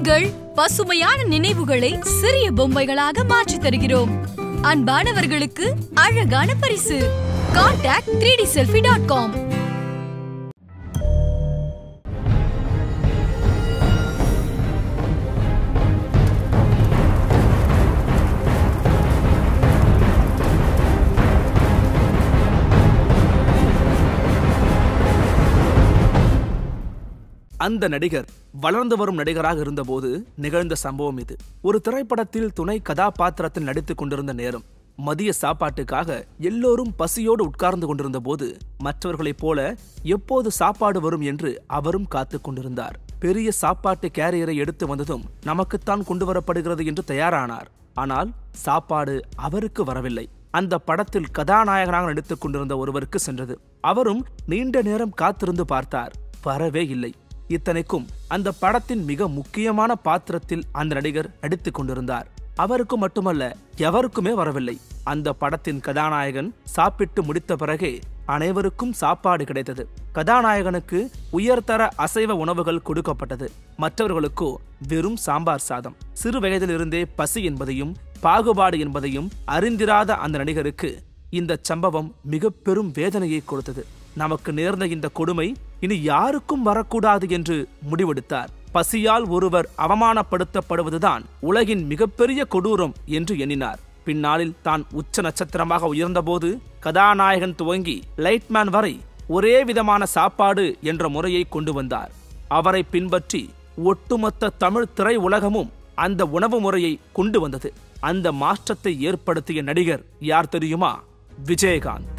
உங்கள் பசுமையான நினைவுகளை சிறிய பொம்மைகளாக மாற்றித் தருகிறோம். அன்பானவர்களுக்கு அழகான பரிசு. Contact three D selfie dot com அந்த நடிகர் வளர்ந்து வரும் நடிகராக இருந்தபோது நிகழ்ந்த சம்பவம் இது. ஒரு திரைப்படத்தில் துணை கதாபாத்திரத்தில் நடித்துக் கொண்டிருந்த நேரம் மதிய சாப்பாட்டுக்காக எல்லோரும் பசியோடு உட்கார்ந்து கொண்டிருந்த போது மற்றவர்களைப் போல எப்போது சாப்பாடு வரும் என்று அவரும் காத்து கொண்டிருந்தார். பெரிய சாப்பாட்டு கேரியரை எடுத்து வந்ததும் நமக்குத்தான் கொண்டு வரப்படுகிறது என்று தயாரானார். ஆனால் சாப்பாடு அவருக்கு வரவில்லை. அந்த படத்தில் கதாநாயகனாக நடித்துக் கொண்டிருந்த ஒருவருக்கு சென்றது. அவரும் நீண்ட நேரம் காத்திருந்து பார்த்தார். வரவே இல்லை. இத்தனைக்கும் அந்த படத்தின் மிக முக்கியமான பாத்திரத்தில் அந்த நடிகர் நடித்துக் கொண்டிருந்தார். அவருக்கு மட்டுமல்ல எவருக்குமே வரவில்லை. அந்த படத்தின் கதாநாயகன் சாப்பிட்டு முடித்த பிறகே அனைவருக்கும் சாப்பாடு கிடைத்தது. கதாநாயகனுக்கு உயர்தர அசைவ உணவுகள் கொடுக்கப்பட்டது. மற்றவர்களுக்கோ வெறும் சாம்பார் சாதம். சிறு வயதிலிருந்தே பசி என்பதையும் பாகுபாடு என்பதையும் அறிந்திராத அந்த நடிகருக்கு இந்த சம்பவம் மிக பெரும் வேதனையை கொடுத்தது. நமக்கு நேர்ந்த இந்த கொடுமை இனி யாருக்கும் வரக்கூடாது என்று முடிவெடுத்தார். பசியால் ஒருவர் அவமானப்படுத்தப்படுவதுதான் உலகின் மிகப்பெரிய கொடூரம் என்று எண்ணினார். பின்னாளில் தான் உச்ச நட்சத்திரமாக உயர்ந்தபோது கதாநாயகன் துவங்கி லைட்மேன் வரை ஒரே விதமான சாப்பாடு என்ற முறையை கொண்டு வந்தார். அவரை பின்பற்றி ஒட்டுமொத்த தமிழ் திரை உலகமும் அந்த உணவு முறையை கொண்டு வந்தது. அந்த மாற்றத்தை ஏற்படுத்திய நடிகர் யார் தெரியுமா? விஜயகாந்த்.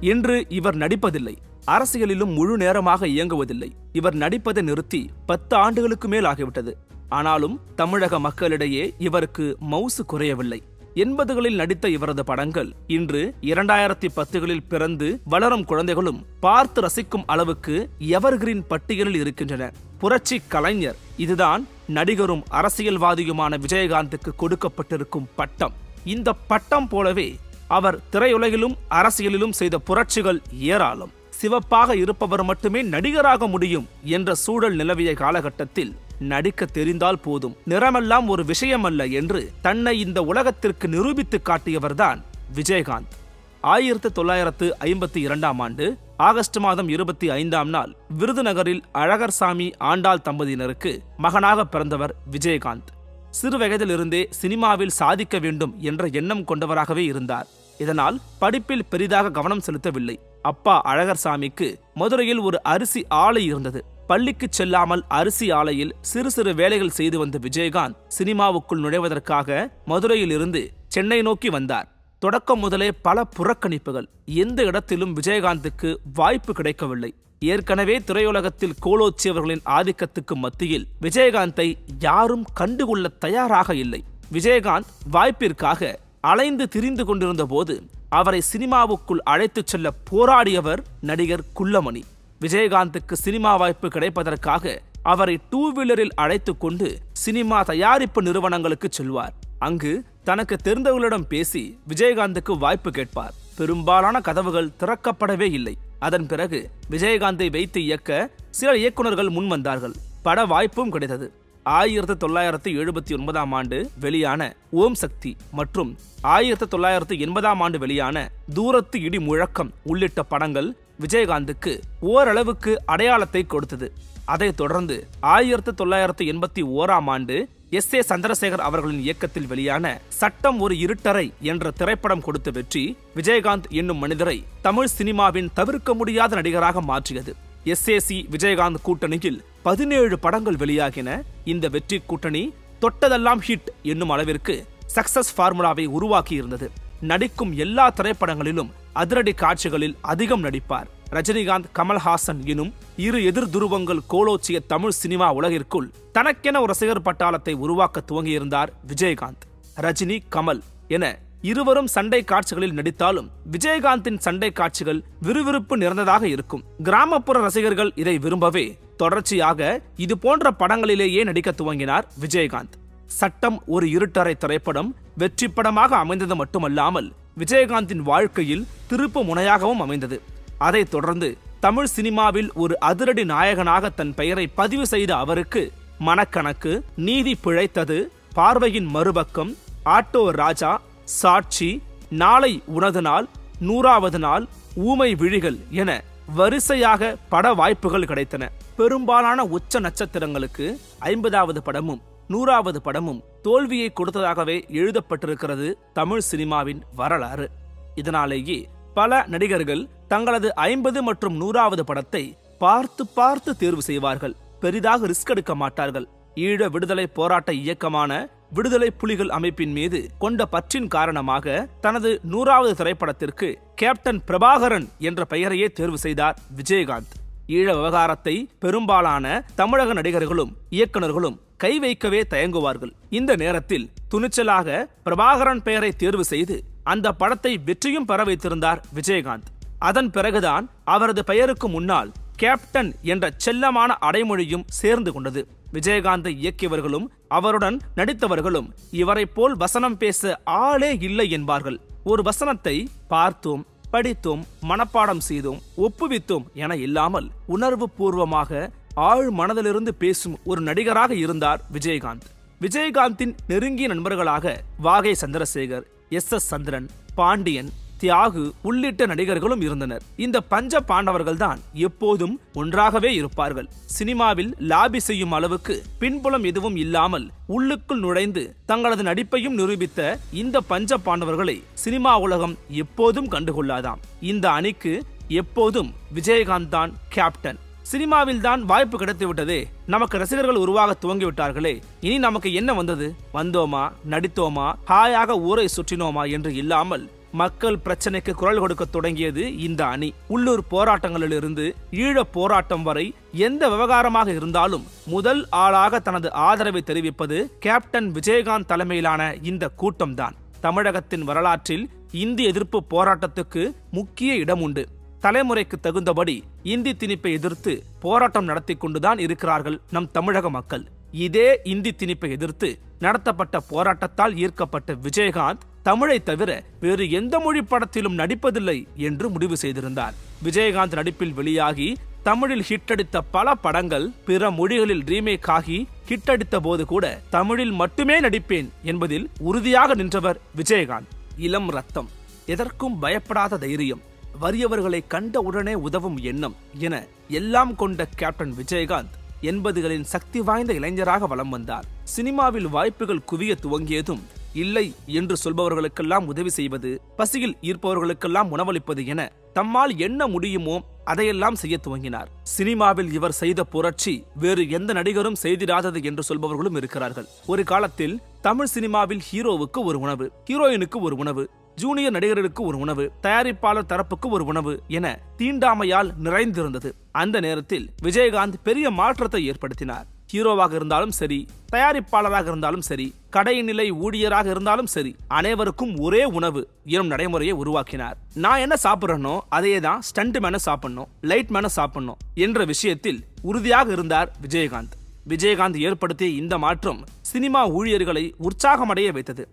இன்று இவர் நடிப்பதில்லை. அரசியலிலும் முழு நேரமாக இயங்குவதில்லை. இவர் நடிப்பதை நிறுத்தி பத்து ஆண்டுகளுக்கு மேல் ஆகிவிட்டது. ஆனாலும் தமிழக மக்களிடையே இவருக்கு மவுசு குறையவில்லை. எண்பதுகளில் நடித்த இவரது படங்கள் இன்று இரண்டாயிரத்தி பத்துகளில் பிறந்து வளரும் குழந்தைகளும் பார்த்து ரசிக்கும் அளவுக்கு எவர்கிரீன் பட்டியலில் இருக்கின்றன. புரட்சி கலைஞர் இதுதான் நடிகரும் அரசியல்வாதியுமான விஜயகாந்துக்கு கொடுக்கப்பட்டிருக்கும் பட்டம். இந்த பட்டம் போலவே அவர் திரையுலகிலும் அரசியலிலும் செய்த புரட்சிகள் ஏராளம். சிவப்பாக இருப்பவர் மட்டுமே நடிகராக முடியும் என்ற சூழல் நிலவிய காலகட்டத்தில் நடிக்க தெரிந்தால் போதும். நிறமெல்லாம் ஒரு விஷயமல்ல என்று தன்னை இந்த உலகத்திற்கு நிரூபித்து காட்டியவர்தான் விஜயகாந்த். ஆயிரத்து தொள்ளாயிரத்து ஐம்பத்தி இரண்டாம் ஆண்டு ஆகஸ்ட் மாதம் இருபத்தி ஐந்தாம் நாள் விருதுநகரில் அழகர்சாமி ஆண்டாள் தம்பதியினருக்கு மகனாக பிறந்தவர் விஜயகாந்த். சிறு வயதிலிருந்தே சினிமாவில் சாதிக்க வேண்டும் என்ற எண்ணம் கொண்டவராகவே இருந்தார். இதனால் படிப்பில் பெரிதாக கவனம் செலுத்தவில்லை. அப்பா அழகர்சாமிக்கு மதுரையில் ஒரு அரிசி ஆலை இருந்தது. பள்ளிக்கு செல்லாமல் அரிசி ஆலையில் சிறு சிறு வேலைகள் செய்து வந்த விஜயகாந்த் சினிமாவுக்குள் நுழைவதற்காக மதுரையிலிருந்து சென்னை நோக்கி வந்தார். தொடக்கம் முதலே பல புறக்கணிப்புகள். எந்த இடத்திலும் விஜயகாந்துக்கு வாய்ப்பு கிடைக்கவில்லை. ஏற்கனவே திரையுலகத்தில் கோலோச்சியவர்களின் ஆதிக்கத்துக்கு மத்தியில் விஜயகாந்தை யாரும் கண்டுகொள்ள தயாராக இல்லை. விஜயகாந்த் வாய்ப்பிற்காக அலைந்து திரிந்து கொண்டிருந்த போது அவரை சினிமாவுக்குள் அழைத்துச் செல்ல போராடியவர் நடிகர் குள்ளமணி. விஜயகாந்துக்கு சினிமா வாய்ப்பு கிடைப்பதற்காக அவரை டூ வீலரில் அழைத்து கொண்டு சினிமா தயாரிப்பு நிறுவனங்களுக்கு செல்வார். அங்கு தனக்கு தெரிந்தவர்களிடம் பேசி விஜயகாந்துக்கு வாய்ப்பு கேட்பார். பெரும்பாலான கதவுகள் திறக்கப்படவே இல்லை. அதன் பிறகு விஜயகாந்தை வைத்து இயக்க சில இயக்குனர்கள் முன் வந்தார்கள் பட வாய்ப்பும் கிடைத்தது. ஆயிரத்தி தொள்ளாயிரத்தி எழுபத்தி ஒன்பதாம் ஆண்டு வெளியான ஓம் சக்தி மற்றும் ஆயிரத்தி தொள்ளாயிரத்தி எண்பதாம் ஆண்டு வெளியான தூரத்து இடி முழக்கம் உள்ளிட்ட படங்கள் விஜயகாந்துக்கு ஓரளவுக்கு அடையாளத்தை கொடுத்தது. அதைத் தொடர்ந்து ஆயிரத்தி தொள்ளாயிரத்தி எண்பத்தி ஓராம் ஆண்டு எஸ் ஏ சந்திரசேகர் அவர்களின் இயக்கத்தில் வெளியான சட்டம் ஒரு இருட்டறை என்ற திரைப்படம் கொடுத்த வெற்றி விஜயகாந்த் என்னும் மனிதரை தமிழ் சினிமாவின் தவிர்க்க முடியாத நடிகராக மாற்றியது. எஸ்ஏசி விஜயகாந்த் கூட்டணியில் பதினேழு படங்கள் வெளியாகின இந்த வெற்றி கூட்டணி தொட்டதெல்லாம் ஹிட் என்னும் அளவிற்கு சக்சஸ் ஃபார்முலாவை உருவாக்கி இருந்தது நடிக்கும் எல்லா திரைப்படங்களிலும் அதிரடி காட்சிகளில் அதிகம் நடிப்பார். ரஜினிகாந்த் கமல்ஹாசன் எனும் இரு எதிர் துருவங்கள் கோலோச்சிய தமிழ் சினிமா உலகிற்குள் தனக்கென ஒரு ரசிகர் பட்டாளத்தை உருவாக்க துவங்கியிருந்தார் விஜயகாந்த். ரஜினி கமல் என இருவரும் சண்டை காட்சிகளில் நடித்தாலும் விஜயகாந்தின் சண்டை காட்சிகள் விறுவிறுப்பு நிறைந்ததாக இருக்கும். கிராமப்புற ரசிகர்கள் இதை விரும்பவே தொடர்ச்சியாக இது போன்ற படங்களிலேயே நடிக்க துவங்கினார் விஜயகாந்த். சட்டம் ஒரு இருட்டறை திரைப்படம் வெற்றி படமாக அமைந்தது மட்டுமல்லாமல் விஜயகாந்தின் வாழ்க்கையில் திருப்பு முனையாகவும் அமைந்தது. அதைத் தொடர்ந்து தமிழ் சினிமாவில் ஒரு அதிரடி நாயகனாக தன் பெயரை பதிவு செய்த அவருக்கு மனக்கணக்கு நீதி பிழைத்தது பார்வையின் மறுபக்கம் ஆட்டோ ராஜா சாட்சி நாளை உனது நாள் நூறாவது நாள் ஊமை விழிகள் என வரிசையாக பட வாய்ப்புகள் கிடைத்தன. பெரும்பாலான உச்ச நட்சத்திரங்களுக்கு ஐம்பதாவது படமும் நூறாவது படமும் தோல்வியை கொடுத்ததாகவே எழுதப்பட்டிருக்கிறது தமிழ் சினிமாவின் வரலாறு. இதனாலேயே பல நடிகர்கள் தங்களது ஐம்பது மற்றும் நூறாவது படத்தை பார்த்து பார்த்து தேர்வு செய்வார்கள். பெரிதாக ரிஸ்க் எடுக்க மாட்டார்கள். ஈழ விடுதலை போராட்ட இயக்கமான விடுதலை புலிகள் அமைப்பின் மீது கொண்ட பற்றின் காரணமாக தனது நூறாவது திரைப்படத்திற்கு கேப்டன் பிரபாகரன் என்ற பெயரையே தேர்வு செய்தார் விஜயகாந்த். ஈழ விவகாரத்தை பெரும்பாலான தமிழக நடிகர்களும் இயக்குனர்களும் கை வைக்கவே தயங்குவார்கள். இந்த நேரத்தில் துணிச்சலாக பிரபாகரன் பெயரை தேர்வு செய்து அந்த படத்தை வெற்றியும் பெற வைத்திருந்தார் விஜயகாந்த். அதன் பிறகுதான் அவரது பெயருக்கு முன்னால் கேப்டன் என்ற செல்லமான அடைமொழியும் சேர்ந்து கொண்டது. விஜயகாந்தை இயக்கியவர்களும் அவருடன் நடித்தவர்களும் இவரை போல் வசனம் பேச ஆளே இல்லை என்பார்கள். ஒரு வசனத்தை பார்த்தோம் படித்தோம் மனப்பாடம் செய்தோம் ஒப்புவித்தோம் என இல்லாமல் உணர்வு பூர்வமாக ஆழ் மனதிலிருந்து பேசும் ஒரு நடிகராக இருந்தார் விஜயகாந்த். விஜயகாந்தின் நெருங்கிய நண்பர்களாக வாகை சந்திரசேகர் எஸ் எஸ் சந்திரன் பாண்டியன் தியாகு உள்ளிட்ட நடிகர்களும் இருந்தனர். இந்த பஞ்ச பாண்டவர்கள் தான் எப்போதும் ஒன்றாகவே இருப்பார்கள். சினிமாவில் லாபி செய்யும் அளவுக்கு பின்புலம் எதுவும் இல்லாமல் உள்ளுக்குள் நுழைந்து தங்களது நடிப்பையும் நிரூபித்த இந்த பஞ்ச பாண்டவர்களை சினிமா உலகம் எப்போதும் கண்டுகொள்ளாதாம். இந்த அணிக்கு எப்போதும் விஜயகாந்த் தான் கேப்டன் சினிமாவில் தான் வாய்ப்பு கிடைத்து விட்டதே. நமக்கு ரசிகர்கள் உருவாக துவங்கிவிட்டார்களே இனி நமக்கு என்ன வந்தது? வந்தோமா? நடித்தோமா? ஹாயாக ஊரை சுற்றினோமா என்று இல்லாமல் மக்கள் பிரச்சனைக்கு குரல் கொடுக்க தொடங்கியது இந்த அணி. உள்ளூர் போராட்டங்களிலிருந்து ஈழ போராட்டம் வரை எந்த விவகாரமாக இருந்தாலும் முதல் ஆளாக தனது ஆதரவை தெரிவிப்பது கேப்டன் விஜயகாந்த் தலைமையிலான இந்த கூட்டம்தான். தமிழகத்தின் வரலாற்றில் இந்தி எதிர்ப்பு போராட்டத்துக்கு முக்கிய இடம் உண்டு. தலைமுறைக்கு தகுந்தபடி இந்தி திணிப்பை எதிர்த்து போராட்டம் நடத்தி கொண்டுதான் இருக்கிறார்கள் நம் தமிழக மக்கள். இதே இந்தி திணிப்பை எதிர்த்து நடத்தப்பட்ட போராட்டத்தால் ஈர்க்கப்பட்ட விஜயகாந்த் தமிழை தவிர வேறு எந்த மொழி படத்திலும் நடிப்பதில்லை என்று முடிவு செய்திருந்தார். விஜயகாந்த் நடிப்பில் வெளியாகி தமிழில் ஹிட்டடித்த பல படங்கள் பிற மொழிகளில் ரீமேக் ஆகி ஹிட்டடித்த போது கூட தமிழில் மட்டுமே நடிப்பேன் என்பதில் உறுதியாக நின்றவர் விஜயகாந்த். இளம் ரத்தம் எதற்கும் பயப்படாத தைரியம் வறியவர்களை கண்ட உடனே உதவும் எண்ணம் என எல்லாம் கொண்ட கேப்டன் விஜயகாந்த் எண்பதுகளின் சக்தி வாய்ந்த இளைஞராக வலம் வந்தார். சினிமாவில் வாய்ப்புகள் குவிய துவங்கியதும் இல்லை என்று சொல்பவர்களுக்கெல்லாம் உதவி செய்வது பசியில் ஈர்ப்பவர்களுக்கெல்லாம் உணவளிப்பது என தம்மால் என்ன முடியுமோ அதையெல்லாம் செய்ய துவங்கினார். சினிமாவில் இவர் செய்த புரட்சி வேறு எந்த நடிகரும் செய்திடாதது என்று சொல்பவர்களும் இருக்கிறார்கள். ஒரு காலத்தில் தமிழ் சினிமாவில் ஹீரோவுக்கு ஒரு உணவு ஹீரோயினுக்கு ஒரு உணவு ஜூனியர் நடிகர்களுக்கு ஒரு உணவு தயாரிப்பாளர் தரப்புக்கு ஒரு உணவு என தீண்டாமையால் நிறைந்திருந்தது. அந்த நேரத்தில் விஜயகாந்த் பெரிய மாற்றத்தை ஏற்படுத்தினார். ஹீரோவாக இருந்தாலும் சரி தயாரிப்பாளராக இருந்தாலும் சரி கடைநிலை ஊழியராக இருந்தாலும் சரி அனைவருக்கும் ஒரே உணவு எனும் நடைமுறையை உருவாக்கினார். நான் என்ன சாப்பிட்றனோ அதையே தான் ஸ்டண்ட் மேன சாப்பிடணும் லைட் மேன சாப்பிடணும் என்ற விஷயத்தில் உறுதியாக இருந்தார் விஜயகாந்த். விஜயகாந்த் ஏற்படுத்திய இந்த மாற்றம் சினிமா ஊழியர்களை உற்சாகமடைய வைத்தது.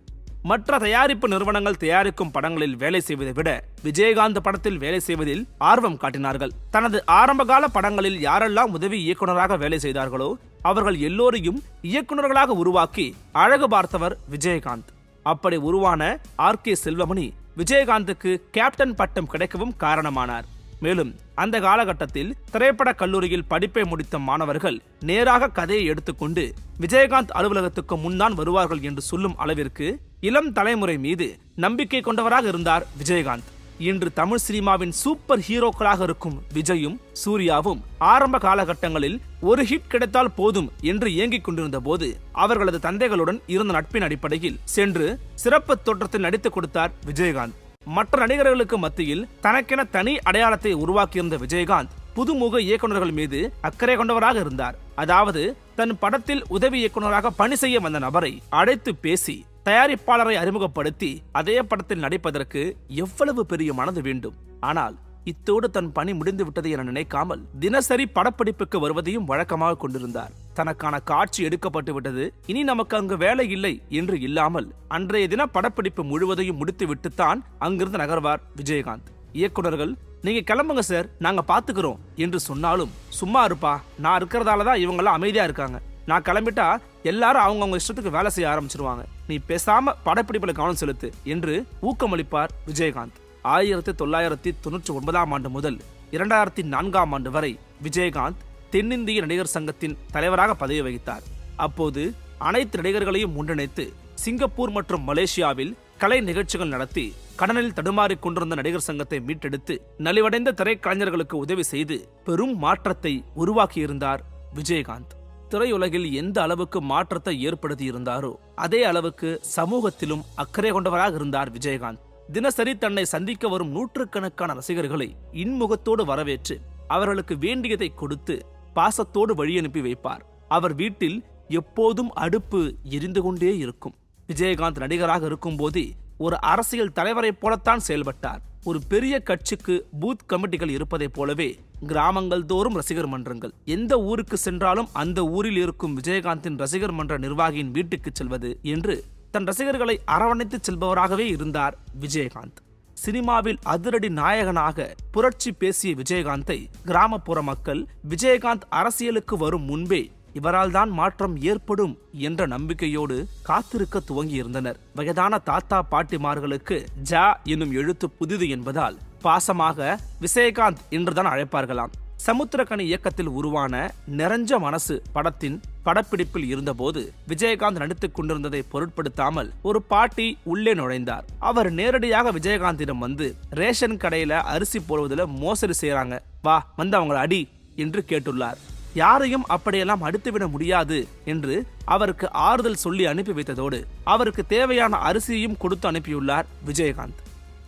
மற்ற தயாரிப்பு நிறுவனங்கள் தயாரிக்கும் படங்களில் வேலை செய்வதை விட விஜயகாந்த் படத்தில் வேலை செய்வதில் ஆர்வம் காட்டினார்கள். தனது ஆரம்பகால படங்களில் யாரெல்லாம் உதவி இயக்குனராக வேலை செய்தார்களோ அவர்கள் எல்லோரையும் இயக்குனர்களாக உருவாக்கி அழகு பார்த்தவர் விஜயகாந்த். அப்படி உருவான ஆர். கே. செல்வமணி விஜயகாந்துக்கு கேப்டன் பட்டம் கிடைக்கவும் காரணமானார். மேலும் அந்த காலகட்டத்தில் திரைப்பட கல்லூரியில் படிப்பை முடித்த மாணவர்கள் நேராக கதையை எடுத்துக்கொண்டு விஜயகாந்த் அலுவலகத்துக்கு முன்தான் வருவார்கள் என்று சொல்லும் அளவிற்கு இளம் தலைமுறை மீது நம்பிக்கை கொண்டவராக இருந்தார் விஜயகாந்த். இன்று தமிழ் சினிமாவின் சூப்பர் ஹீரோக்களாக இருக்கும் விஜயும் சூர்யாவும் ஆரம்ப காலகட்டங்களில் ஒரு ஹிட் கிடைத்தால் போதும் என்று இயங்கிக் கொண்டிருந்த போது அவர்களது தந்தைகளுடன் இருந்த நட்பின் அடிப்படையில் சென்று சிறப்பு தோற்றத்தில் நடித்துக் கொடுத்தார் விஜயகாந்த். மற்ற நடிகர்களுக்கு மத்தியில் தனக்கென தனி அடையாளத்தை உருவாக்கியிருந்த விஜயகாந்த் புதுமுக இயக்குநர்கள் மீது அக்கறை கொண்டவராக இருந்தார். அதாவது தன் படத்தில் உதவி இயக்குநராக பணி செய்ய வந்த நபரை அழைத்து பேசி தயாரிப்பாளரை அறிமுகப்படுத்தி அதே படத்தில் நடிப்பதற்கு எவ்வளவு பெரிய மனது வேண்டும்? ஆனால் இத்தோடு தன் பணி முடிந்து விட்டது என நினைக்காமல் தினசரி படப்பிடிப்புக்கு வருவதையும் வழக்கமாக கொண்டிருந்தார். தனக்கான காட்சி எடுக்கப்பட்டு விட்டது. இனி நமக்கு அங்கு வேலை இல்லை என்று இல்லாமல் அன்றைய தின படப்பிடிப்பு முழுவதையும் முடித்து விட்டுத்தான் அங்கிருந்து நகர்வார் விஜயகாந்த். இயக்குனர்கள் நீங்க கிளம்புங்க சார். நாங்க பாத்துக்கிறோம் என்று சொன்னாலும் சும்மா இருப்பா. நான் இருக்கிறதால தான் இவங்கெல்லாம் அமைதியா இருக்காங்க. நான் கிளம்பிட்டா எல்லாரும் அவங்கவுங்க இஷ்டத்துக்கு வேலை செய்ய ஆரம்பிச்சிருவாங்க. நீ பேசாம படப்பிடிப்பில் கவனம் செலுத்து என்று ஊக்கமளிப்பார் விஜயகாந்த். ஆயிரத்தி தொள்ளாயிரத்தி தொண்ணூற்றி ஒன்பதாம் ஆண்டு முதல் இரண்டாயிரத்தி நான்காம் ஆண்டு வரை விஜயகாந்த் தென்னிந்திய நடிகர் சங்கத்தின் தலைவராக பதவி வகித்தார். அப்போது அனைத்து நடிகர்களையும் ஒன்றிணைத்து சிங்கப்பூர் மற்றும் மலேசியாவில் கலை நிகழ்ச்சிகள் நடத்தி கடனில் தடுமாறி கொண்டிருந்த நடிகர் சங்கத்தை மீட்டெடுத்து நலிவடைந்த திரைக்கலைஞர்களுக்கு உதவி செய்து பெரும் மாற்றத்தை உருவாக்கியிருந்தார் விஜயகாந்த். திரையுலகில் எந்த அளவுக்கு மாற்றத்தை ஏற்படுத்தி இருந்தாரோ அதே அளவுக்கு சமூகத்திலும் அக்கறை கொண்டவராக இருந்தார் விஜயகாந்த். தினசரி தன்னை சந்திக்க வரும் நூற்றுக்கணக்கான ரசிகர்களை இன்முகத்தோடு வரவேற்று அவர்களுக்கு வேண்டியதை கொடுத்து பாசத்தோடு வழி அனுப்பி வைப்பார். அவர் வீட்டில் எப்போதும் அடுப்பு எரிந்து கொண்டே இருக்கும். விஜயகாந்த் நடிகராக இருக்கும்போதே ஒரு அரசியல் தலைவரைப் போலத்தான் செயல்பட்டார். ஒரு பெரிய கட்சிக்கு பூத் கமிட்டிகள் இருப்பதைப் போலவே கிராமங்கள் தோறும் ரசிகர் மன்றங்கள். எந்த ஊருக்கு சென்றாலும் அந்த ஊரில் இருக்கும் விஜயகாந்தின் ரசிகர் மன்ற நிர்வாகியின் வீட்டுக்கு செல்வது என்று தன் ரசிகர்களை அரவணைத்து செல்பவராகவே இருந்தார் விஜயகாந்த். சினிமாவில் அதிரடி நாயகனாக புரட்சி பேசிய விஜயகாந்தை கிராமப்புற மக்கள் விஜயகாந்த் அரசியலுக்கு வரும் முன்பே இவரால் தான் மாற்றம் ஏற்படும் என்ற நம்பிக்கையோடு காத்திருக்க துவங்கியிருந்தனர். வயதான தாத்தா பாட்டிமார்களுக்கு ஜா என்னும் எழுத்து புதிது என்பதால் பாசமாக விஜயகாந்த் என்றுதான் அழைப்பார்களாம். சமுத்திரக்கனி இயக்கத்தில் உருவான நிறைஞ்ச மனசு படத்தின் படப்பிடிப்பில் இருந்தபோது விஜயகாந்த் நடித்துக் கொண்டிருந்ததை பொருட்படுத்தாமல் ஒரு பாட்டி உள்ளே நுழைந்தார். அவர் நேரடியாக விஜயகாந்திடம் வந்து ரேஷன் கடையில அரிசி போடுவதில் மோசடி செய்யறாங்க வா வந்து அவங்கள அடி என்று கேட்டுள்ளார். யாரையும் அப்படியெல்லாம் அடித்துவிட முடியாது என்று அவருக்கு ஆறுதல் சொல்லி அனுப்பி வைத்ததோடு அவருக்கு தேவையான அரிசியையும் கொடுத்து அனுப்பியுள்ளார் விஜயகாந்த்.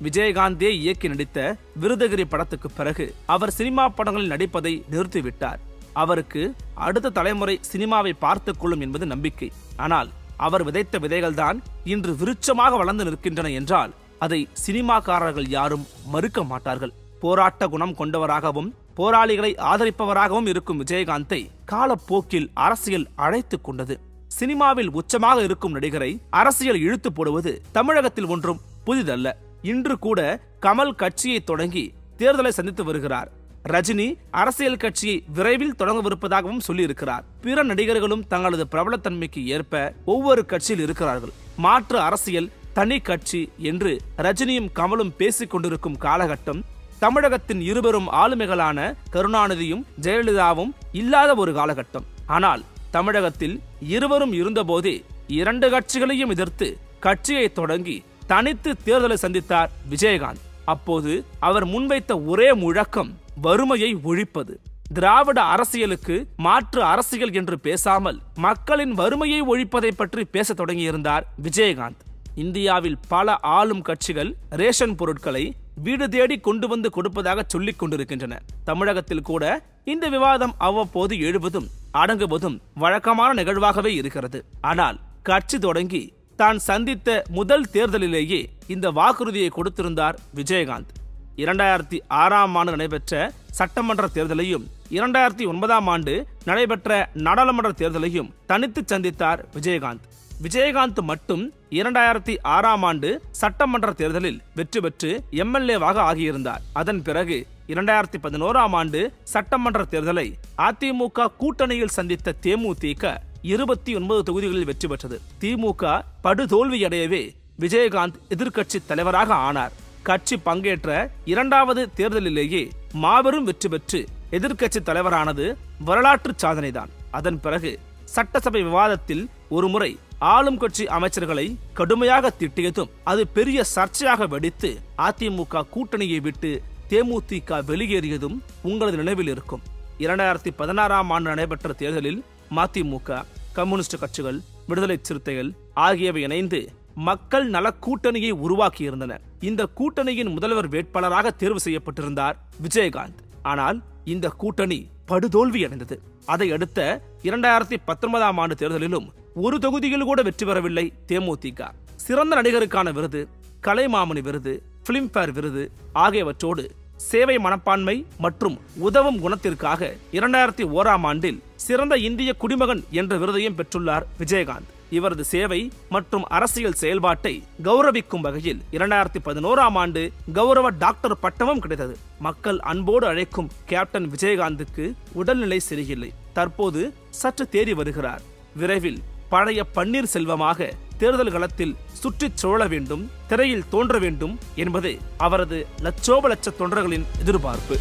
விஜயகாந்தே இயக்கி நடித்த விருதகிரி படத்துக்கு பிறகு அவர் சினிமா படங்களில் நடிப்பதை நிறுத்திவிட்டார். அவருக்கு அடுத்த தலைமுறை சினிமாவை பார்த்துக் கொள்ளும் என்பது நம்பிக்கை. ஆனால் அவர் விதைத்த விதைகள்தான் இன்று விருட்சமாக வளர்ந்து நிற்கின்றன என்றால் அதை சினிமாக்காரர்கள் யாரும் மறுக்க மாட்டார்கள். போராட்ட குணம் கொண்டவராகவும் போராளிகளை ஆதரிப்பவராகவும் இருக்கும் விஜயகாந்தை காலப்போக்கில் அரசியல் அழைத்துக் கொண்டது. சினிமாவில் உச்சமாக இருக்கும் நடிகரை அரசியல் இழுத்து போடுவது தமிழகத்தில் ஒன்றும் புதிதல்ல. இன்று கூட கமல் கட்சியை தொடங்கி தேர்தலை சந்தித்து வருகிறார். ரஜினி அரசியல் கட்சியை விரைவில் தொடங்கவிருப்பதாகவும் சொல்லியிருக்கிறார். பிற நடிகர்களும் தங்களது பிரபலத்தன்மைக்கு ஏற்ப ஒவ்வொரு கட்சியில் இருக்கிறார்கள். மாற்று அரசியல் தனி கட்சி என்று ரஜினியும் கமலும் பேசிக் கொண்டிருக்கும் காலகட்டம் தமிழகத்தின் இருவரும் ஆளுமைகளான கருணாநிதியும் ஜெயலலிதாவும் இல்லாத ஒரு காலகட்டம். ஆனால் தமிழகத்தில் இருவரும் இருந்தபோதே இரண்டு கட்சிகளையும் எதிர்த்து கட்சியை தொடங்கி தனித்து தேர்தலை சந்தித்தார் விஜயகாந்த். அப்போது அவர் முன்வைத்த ஒரே முழக்கம் வறுமையை ஒழிப்பது. திராவிட அரசியலுக்கு மாற்று அரசியல் என்று பேசாமல் மக்களின் வறுமையை ஒழிப்பதை பற்றி பேச தொடங்கியிருந்தார் விஜயகாந்த். இந்தியாவில் பல ஆளும் கட்சிகள் ரேஷன் பொருட்களை வீடு தேடி கொண்டு வந்து கொடுப்பதாக சொல்லிக் கொண்டிருக்கின்றன. தமிழகத்தில் கூட இந்த விவாதம் அவ்வப்போது எழுவதும் அடங்குவதும் வழக்கமான நிகழ்வாகவே இருக்கிறது. ஆனால் கட்சி தொடங்கி தான் சந்தித்த முதல் தேர்தலிலேயே இந்த வாக்குறுதியை கொடுத்திருந்தார் விஜயகாந்த். இரண்டாயிரத்தி ஆறாம் ஆண்டு நடைபெற்ற சட்டமன்ற தேர்தலையும் இரண்டாயிரத்தி ஒன்பதாம் ஆண்டு நடைபெற்ற நாடாளுமன்ற தேர்தலையும் தனித்து சந்தித்தார் விஜயகாந்த். விஜயகாந்த் மட்டும் இரண்டாயிரத்தி ஆறாம் ஆண்டு சட்டமன்ற தேர்தலில் வெற்றி பெற்று எம்எல்ஏவாக ஆகியிருந்தார். அதன் பிறகு இரண்டாயிரத்தி பதினோராம் ஆண்டு சட்டமன்ற தேர்தலை அதிமுக கூட்டணியில் சந்தித்த தேமுதிக இருபத்தி ஒன்பது தொகுதிகளில் வெற்றி பெற்றது. திமுக படுதோல்வியடையவே விஜயகாந்த் எதிர்க்கட்சி தலைவராக ஆனார். கட்சி பங்கேற்ற இரண்டாவது தேர்தலிலேயே மாபெரும் வெற்றி பெற்று எதிர்க்கட்சி தலைவரானது வரலாற்று சாதனைதான். அதன் பிறகு சட்டசபை விவாதத்தில் ஒருமுறை ஆளும் கட்சி அமைச்சர்களை கடுமையாக திட்டியதும் அது பெரிய சர்ச்சையாக வெடித்து அதிமுக கூட்டணியை விட்டு தேமுதிக வெளியேறியதும் உங்களது நினைவில் இருக்கும். இரண்டாயிரத்தி பதினாறாம் ஆண்டு நடைபெற்ற தேர்தலில் மதிமுக கம்யூனிஸ்ட் கட்சிகள் விடுதலை சிறுத்தைகள் ஆகியவை இணைந்து மக்கள் நல கூட்டணியை உருவாக்கியிருந்தன. இந்த கூட்டணியின் முதல்வர் வேட்பாளராக தேர்வு செய்யப்பட்டிருந்தார் விஜயகாந்த். ஆனால் இந்த கூட்டணி படுதோல்வி அடைந்தது அதை அடுத்த இரண்டாயிரத்தி பத்தொன்பதாம் ஆண்டு தேர்தலிலும் ஒரு தொகுதியில் கூட வெற்றி பெறவில்லை தேமுதிக. சிறந்த நடிகருக்கான விருது கலைமாமணி விருது பிலிம்பேர் விருது ஆகியவற்றோடு சேவை மனப்பான்மை மற்றும் உதவும் குணத்திற்காக இரண்டாயிரத்தி ஓராம் ஆண்டில் சிறந்த இந்திய குடிமகன் என்ற விருதையும் பெற்றுள்ளார் விஜயகாந்த். இவரது சேவை மற்றும் அரசியல் செயல்பாட்டை கௌரவிக்கும் வகையில் இரண்டாயிரத்தி பதினோராம் ஆண்டு கௌரவ டாக்டர் பட்டமும் கிடைத்தது. மக்கள் அன்போடு அழைக்கும் கேப்டன் விஜயகாந்துக்கு உடல்நிலை சரியில்லை. தற்போது சற்று தேறி வருகிறார். விரைவில் பழைய பன்னீர் செல்வமாக தேர்தல் களத்தில் சுற்றிச் சோழ வேண்டும் திரையில் தோன்ற வேண்டும் என்பது அவரது லட்சோப லட்ச தொண்டர்களின் எதிர்பார்ப்பு.